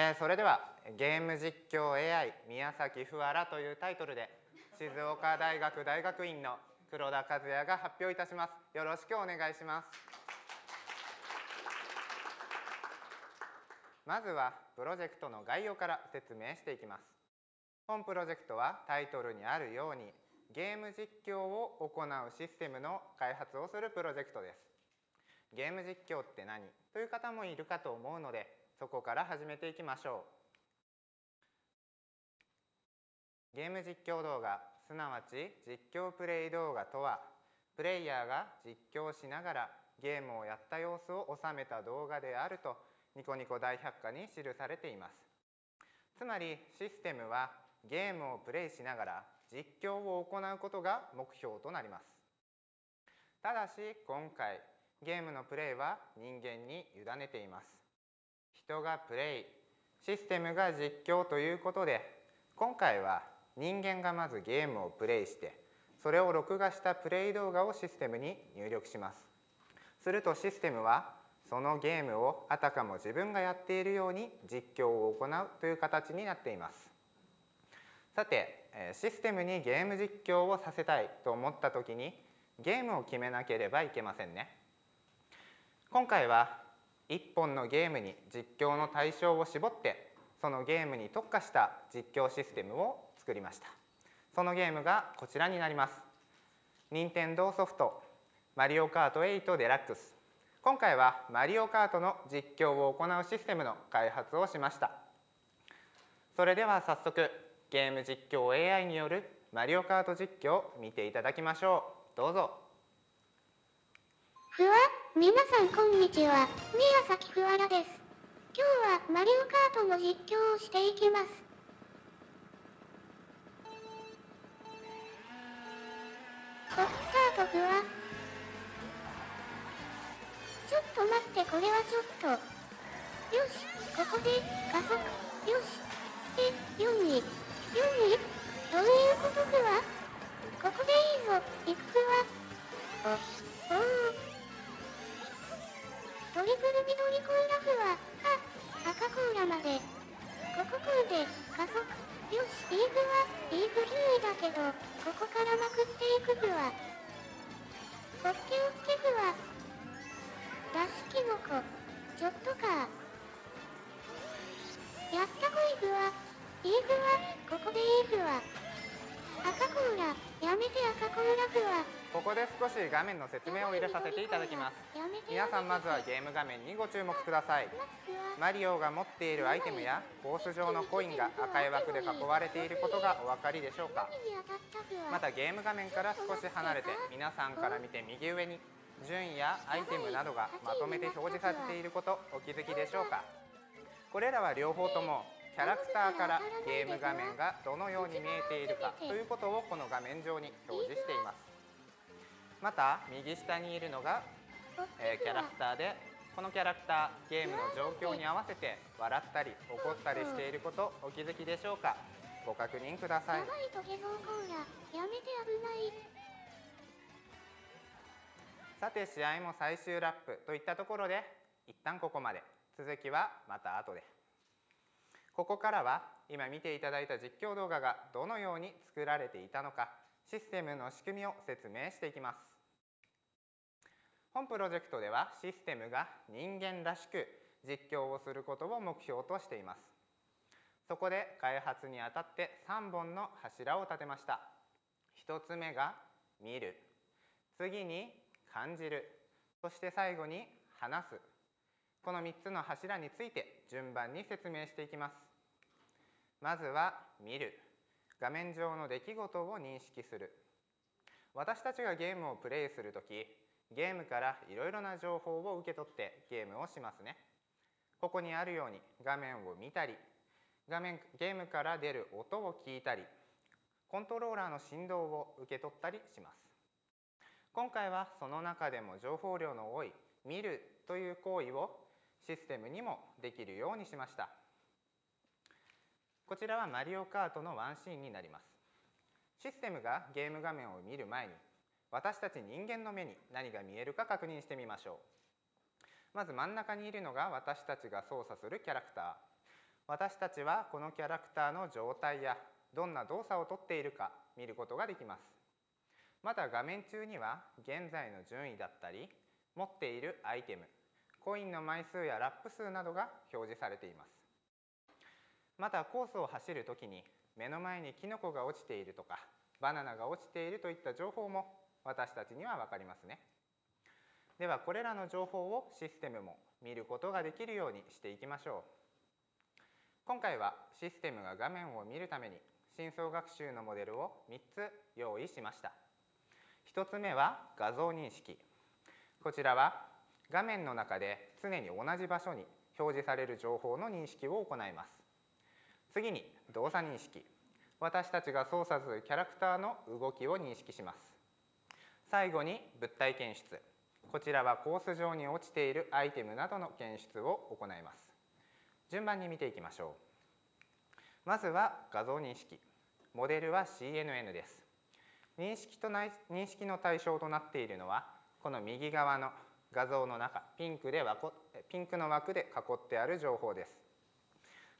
えー、それではゲーム実況 AI 宮崎ふわらというタイトルで静岡大学大学院の黒田和也が発表いたします。よろしくお願いします。まずはプロジェクトの概要から説明していきます。本プロジェクトはタイトルにあるようにゲーム実況を行うシステムの開発をするプロジェクトです。ゲーム実況って何？という方もいるかと思うのでそこから始めていきましょう。ゲーム実況動画すなわち実況プレイ動画とはプレイヤーが実況しながらゲームをやった様子を収めた動画であるとニコニコ大百科に記されています。つまりシステムはゲームをプレイしながら実況を行うことが目標となります。ただし今回ゲームのプレイは人間に委ねています。人がプレイシステムが実況ということで今回は人間がまずゲームをプレイしてそれを録画したプレイ動画をシステムに入力します。するとシステムはそのゲームをあたかも自分がやっているように実況を行うという形になっています。さてシステムにゲーム実況をさせたいと思った時にゲームを決めなければいけませんね。今回は1本のゲームに実況の対象を絞ってそのゲームに特化した実況システムを作りました。そのゲームがこちらになります。任天堂ソフトマリオカート8デラックス。今回はマリオカートの実況を行うシステムの開発をしました。それでは早速ゲーム実況 AI によるマリオカート実況を見ていただきましょう。どうぞ。ふわ皆さんこんにちは。宮崎ふわらです。今日はマリオカートの実況をしていきます。スタートふわ。ちょっと待ってこれはちょっと。よしここで加速。よし。ラふわここで少し画面の説明を入れさせていただきます。皆さんまずはゲーム画面にご注目ください。マリオが持っているアイテムやコース上のコインが赤い枠で囲われていることがお分かりでしょうか。またゲーム画面から少し離れて皆さんから見て右上に順位やアイテムなどがまとめて表示されていることお気づきでしょうか。これらは両方ともキャラクターからゲーム画面がどのように見えているかということをこの画面上に表示しています。また右下にいるのが、えー、キャラクターでこのキャラクターゲームの状況に合わせて笑ったり怒ったりしていることお気づきでしょうか？ご確認ください。さて試合も最終ラップといったところで一旦ここまで。続きはまた後でここからは今見ていただいた実況動画がどのように作られていたのかシステムの仕組みを説明していきます。本プロジェクトではシステムが人間らしく実況をすることを目標としています。そこで開発にあたって3本の柱を立てました。1つ目が見る。次に感じる。そして最後に話す。この3つの柱について順番に説明していきます。まずは見る。画面上の出来事を認識する。私たちがゲームをプレイする時ゲームからいろいろな情報を受け取ってゲームをしますね。ここにあるように画面を見たり画面ゲームから出る音を聞いたりコントローラーの振動を受け取ったりします。今回はその中でも情報量の多い見るという行為をシステムにもできるようにしました。こちらはマリオカートのワンシーンになります。システムがゲーム画面を見る前に私たち人間の目に何が見えるか確認してみましょう。まず真ん中にいるのが私たちが操作するキャラクター。私たちはこのキャラクターの状態やどんな動作をとっているか見ることができます。また画面中には現在の順位だったり持っているアイテムコインの枚数やラップ数などが表示されています。またコースを走る時に目の前にキノコが落ちているとかバナナが落ちているといった情報も私たちには分かりますね。ではこれらの情報をシステムも見ることができるようにしていきましょう。今回はシステムが画面を見るために深層学習のモデルを3つ用意しました。1つ目は画像認識。こちらは画面の中で常に同じ場所に表示される情報の認識を行います。次に動作認識。私たちが操作するキャラクターの動きを認識します。最後に物体検出。こちらはコース上に落ちているアイテムなどの検出を行います。順番に見ていきましょう。まずは画像認識。モデルは CNN です。認識と認識の対象となっているのはこの右側の画像の中ピンクでピンクの枠で囲ってある情報です。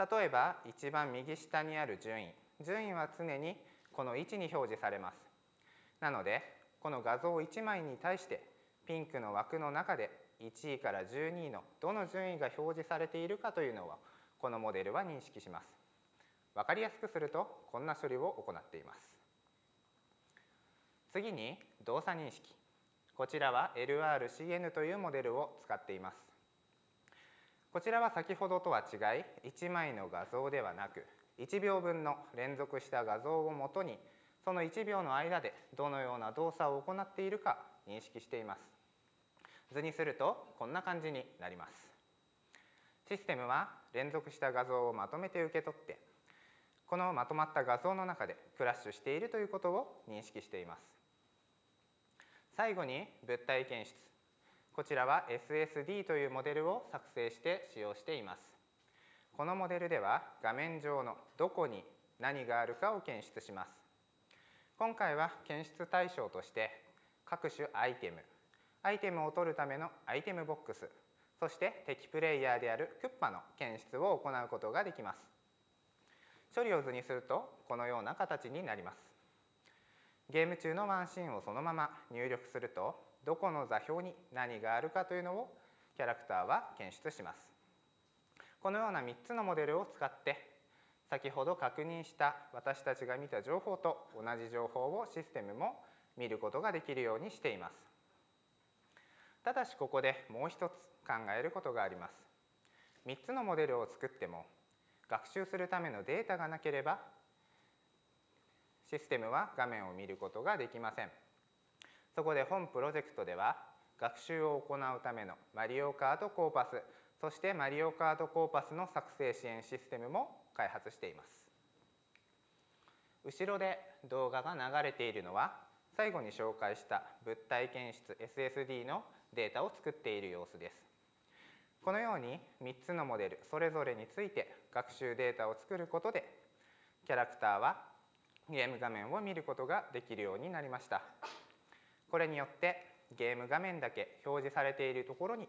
例えば一番右下にある順位。順位は常にこの位置に表示されます。なのでこの画像1枚に対してピンクの枠の中で1位から12位のどの順位が表示されているかというのをこのモデルは認識します。分かりやすくするとこんな処理を行っています。次に動作認識。こちらは LRCN というモデルを使っています。こちらは先ほどとは違い1枚の画像ではなく1秒分の連続した画像をもとにその1秒の間でどのような動作を行っているか認識しています。図にするとこんな感じになります。システムは連続した画像をまとめて受け取ってこのまとまった画像の中でクラッシュしているということを認識しています。最後に物体検出。こちらは SSD というモデルを作成して使用しています。このモデルでは画面上のどこに何があるかを検出します。今回は検出対象として各種アイテムアイテムを取るためのアイテムボックスそして敵プレイヤーであるクッパの検出を行うことができます。処理を図にするとこのような形になります。ゲーム中のワンシーンをそのまま入力するとどこの座標に何があるかというのをキャラクターは検出します。このような3つのモデルを使って先ほど確認した私たちが見た情報と同じ情報をシステムも見ることができるようにしています。ただしここでもう一つ考えることがあります。3つのモデルを作っても学習するためのデータがなければシステムは画面を見ることができません。そこで本プロジェクトでは学習を行うためのマリオカートコーパスそしてマリオカートコーパスの作成支援システムも開発しています。後ろで動画が流れているのは最後に紹介した物体検出 SSD のデータを作っている様子です。このように3つのモデルそれぞれについて学習データを作ることでキャラクターはゲーム画面を見ることができるようになりました。これによってゲーム画面だけ表示されているところに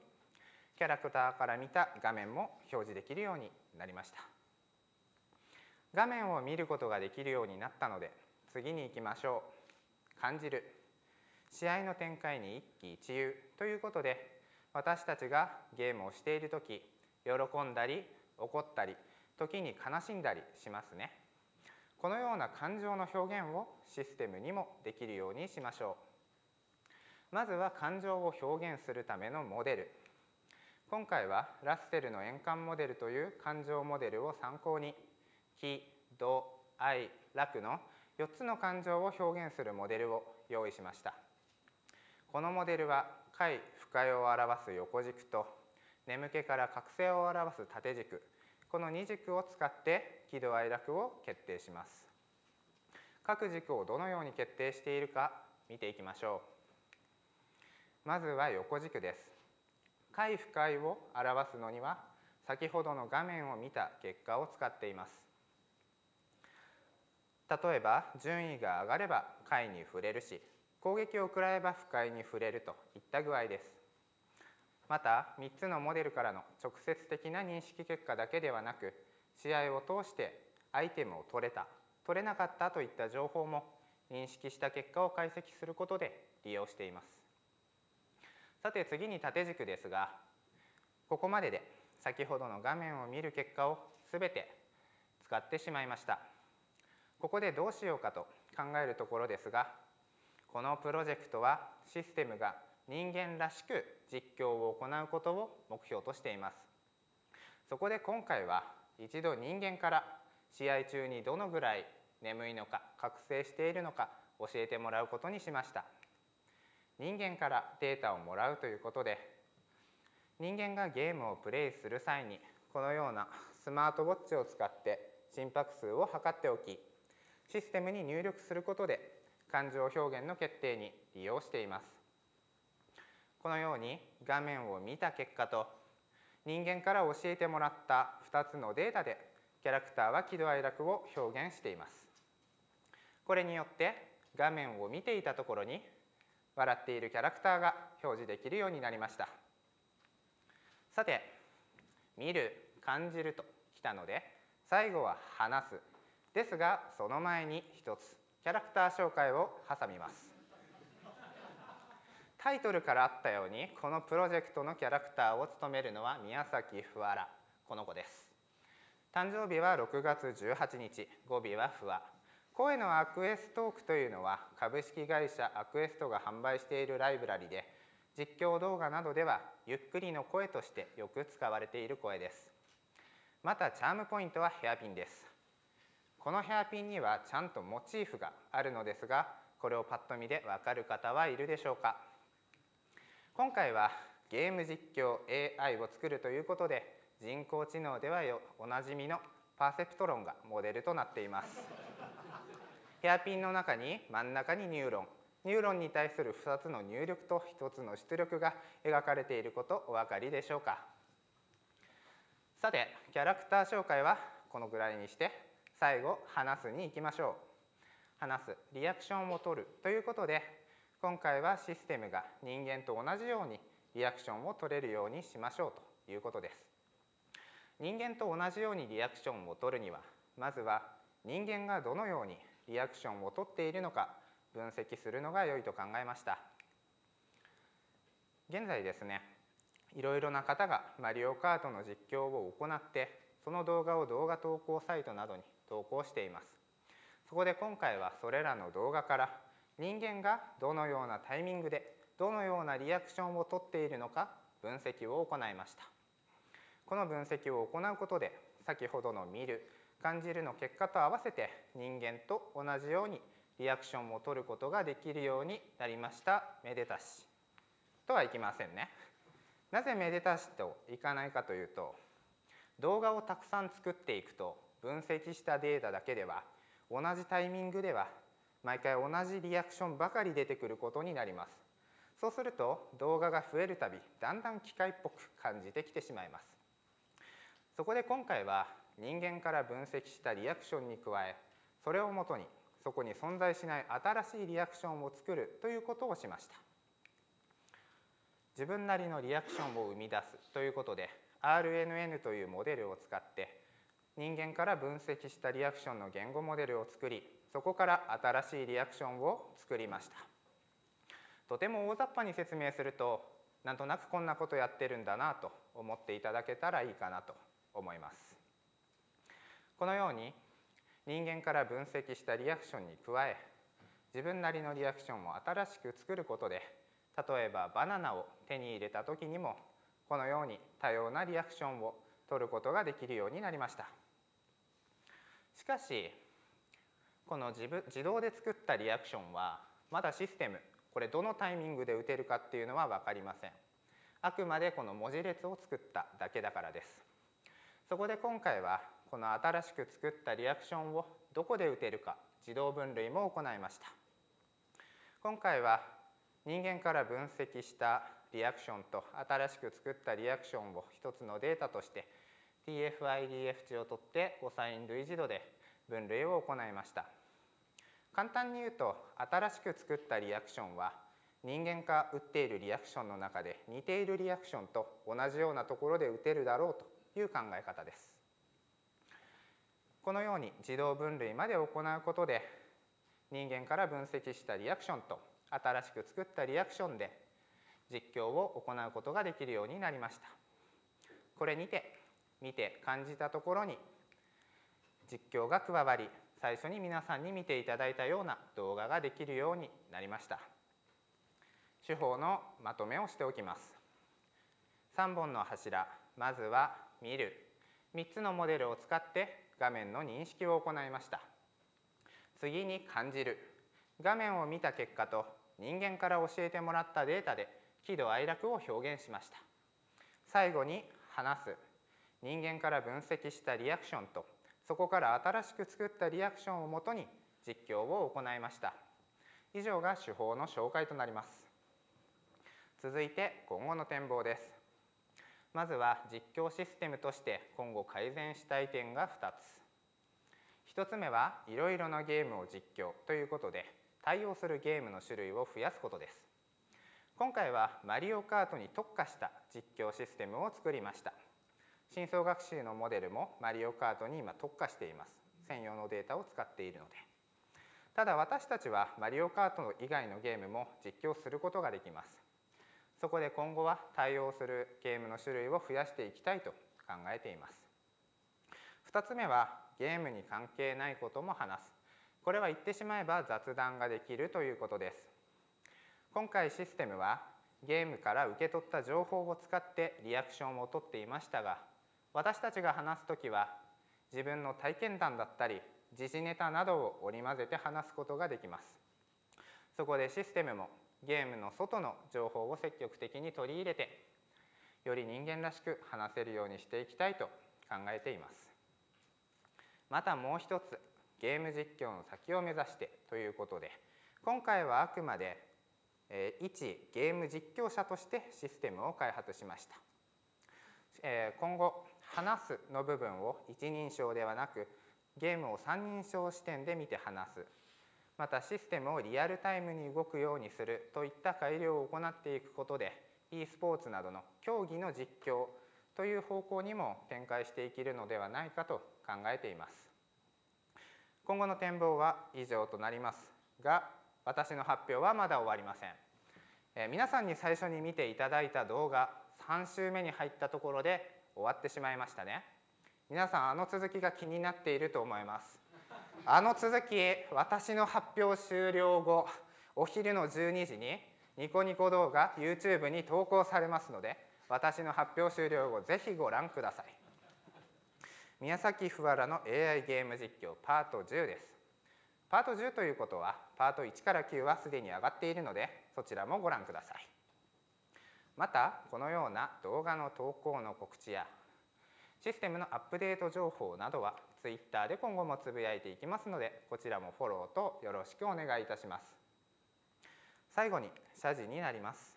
キャラクターから見た画面も表示できるようになりました。画面を見ることができるようになったので次に行きましょう。感じる。試合の展開に一喜一憂ということで私たちがゲームをしている時喜んだり怒ったり時に悲しんだりしますね。このような感情の表現をシステムにもできるようにしましょう。まずは感情を表現するためのモデル。今回はラッセルの円環モデルという感情モデルを参考に喜怒哀楽の4つの感情を表現するモデルを用意しました。このモデルは快不快を表す横軸と眠気から覚醒を表す縦軸。この2軸を使って喜怒哀楽を決定します。各軸をどのように決定しているか見ていきましょう。まずは横軸です。快不快を表すのには先ほどの画面を見た結果を使っています。例えば順位が上がれば快に触れるし攻撃を食らえば不快に触れるといった具合です。また3つのモデルからの直接的な認識結果だけではなく試合を通してアイテムを取れた取れなかったといった情報も認識した結果を解析することで利用しています。さて次に縦軸ですがここまでで先ほどの画面を見る結果を全て使ってしまいました。ここでどうしようかと考えるところですがこのプロジェクトはシステムが人間らしく実況を行うことを目標としています。そこで今回は一度人間から試合中にどのぐらい眠いのか覚醒しているのか教えてもらうことにしました。人間からデータをもらうということで人間がゲームをプレイする際にこのようなスマートウォッチを使って心拍数を測っておきシステムに入力することで感情表現の決定に利用しています。このように画面を見た結果と人間から教えてもらった2つのデータでキャラクターは喜怒哀楽を表現しています。これによって画面を見ていたところに笑っているキャラクターが表示できるようになりました。さて見る感じるときたので最後は話す。ですがその前に一つキャラクター紹介を挟みます。タイトルからあったようにこのプロジェクトのキャラクターを務めるのは宮崎ふわらこの子です。誕生日は6月18日語尾はふわ声のアクエストークというのは株式会社アクエストが販売しているライブラリで実況動画などではゆっくりの声としてよく使われている声です。またチャームポイントはヘアピンです。このヘアピンにはちゃんとモチーフがあるのですがこれをパッと見でわかる方はいるでしょうか？今回はゲーム実況 AI を作るということで人工知能ではよおなじみのパーセプトロンがモデルとなっています。ヘアピンの中に真ん中にニューロン。ニューロンに対する2つの入力と1つの出力が描かれていることお分かりでしょうか。さてキャラクター紹介はこのぐらいにして最後話すに行きましょう。話すリアクションを取るということで今回はシステムが人間と同じようにリアクションを取れるようにしましょうということです。人間と同じようにリアクションを取るにはまずは人間がどのようにリアクションを取っているのか分析するのが良いと考えました。現在ですねいろいろな方がマリオカートの実況を行ってその動画を動画投稿サイトなどに投稿しています。そこで今回はそれらの動画から人間がどのようなタイミングでどのようなリアクションをとっているのか分析を行いました。この分析を行うことで先ほどの見る感じるの結果と合わせて人間と同じようにリアクションを取ることができるようになりました。めでたし。とはいきませんね。なぜめでたしといかないかというと動画をたくさん作っていくと分析したデータだけでは同じタイミングでは毎回同じリアクションばかり出てくることになります。そうすると動画が増えるたびだんだん機械っぽく感じてきてしまいます。そこで今回は人間から分析したリアクションに加えそれをもとにそこに存在しない新しいリアクションを作るということをしました。自分なりのリアクションを生み出すということで RNN というモデルを使って人間から分析したリアクションの言語モデルを作りそこから新しいリアクションを作りました。とても大雑把に説明するとなんとなくこんなことやってるんだなと思っていただけたらいいかなと思います。このように人間から分析したリアクションに加え自分なりのリアクションを新しく作ることで例えばバナナを手に入れた時にもこのように多様なリアクションを取ることができるようになりました。しかしこの自分自動で作ったリアクションはまだシステムこれどのタイミングで打てるかっていうのは分かりません。あくまでこの文字列を作っただけだからです。そこで今回はこの新しく作ったリアクションをどこで打てるか自動分類も行いました。今回は人間から分析したリアクションと新しく作ったリアクションを一つのデータとして TF-IDF 値を取ってコサイン類似度で分類を行いました。簡単に言うと新しく作ったリアクションは人間が打っているリアクションの中で似ているリアクションと同じようなところで打てるだろうという考え方です。このように自動分類まで行うことで人間から分析したリアクションと新しく作ったリアクションで実況を行うことができるようになりました。これにて見て感じたところに実況が加わり最初に皆さんに見ていただいたような動画ができるようになりました。手法のまとめをしておきます。3本の柱まずは見る。3つのモデルを使って画面の認識を行いました。次に感じる。画面を見た結果と人間から教えてもらったデータで喜怒哀楽を表現しました。最後に話す。人間から分析したリアクションとそこから新しく作ったリアクションをもとに実況を行いました。以上が手法の紹介となります。続いて今後の展望です。まずは実況システムとして今後改善したい点が2つ。1つ目はいろいろなゲームを実況ということで対応するゲームの種類を増やすことです。今回はマリオカートに特化した実況システムを作りました。深層学習のモデルもマリオカートに今特化しています。専用のデータを使っているので。ただ私たちはマリオカート以外のゲームも実況することができます。そこで今後は対応するゲームの種類を増やしていきたいと考えています。2つ目はゲームに関係ないことも話す。これは言ってしまえば雑談ができるということです。今回システムはゲームから受け取った情報を使ってリアクションをとっていましたが私たちが話す時は自分の体験談だったり時事ネタなどを織り交ぜて話すことができます。そこでシステムもゲームの外の情報を積極的に取り入れてより人間らしく話せるようにしていきたいと考えています。またもう一つゲーム実況の先を目指してということで今回はあくまで、えー、一ゲーム実況者としてシステムを開発しました、えー、今後話すの部分を一人称ではなくゲームを三人称視点で見て話す。またシステムをリアルタイムに動くようにするといった改良を行っていくことで e スポーツなどの競技の実況という方向にも展開していけるのではないかと考えています。今後の展望は以上となりますが私の発表はまだ終わりません、え皆さんに最初に見ていただいた動画3週目に入ったところで終わってしまいましたね。皆さんあの続きが気になっていると思います。あの続き私の発表終了後お昼の12時にニコニコ動画 YouTube に投稿されますので私の発表終了後ぜひご覧ください。宮崎ふわらの AI ゲーム実況パート10です。パート10ということはパート1から9はすでに上がっているのでそちらもご覧ください。またこのような動画の投稿の告知やシステムのアップデート情報などは Twitter で今後もつぶやいていきますのでこちらもフォローとよろしくお願いいたします。最後に謝辞になります。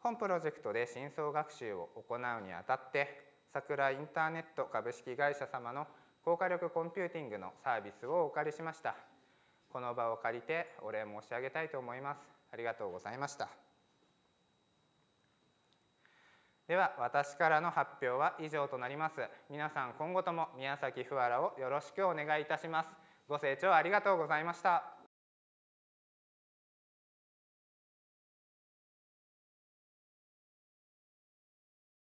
本プロジェクトで深層学習を行うにあたって桜インターネット株式会社様の高火力コンピューティングのサービスをお借りしました。この場を借りてお礼申し上げたいと思います。ありがとうございました。では私からの発表は以上となります。皆さん今後とも宮崎ふわらをよろしくお願いいたします。ご清聴ありがとうございました。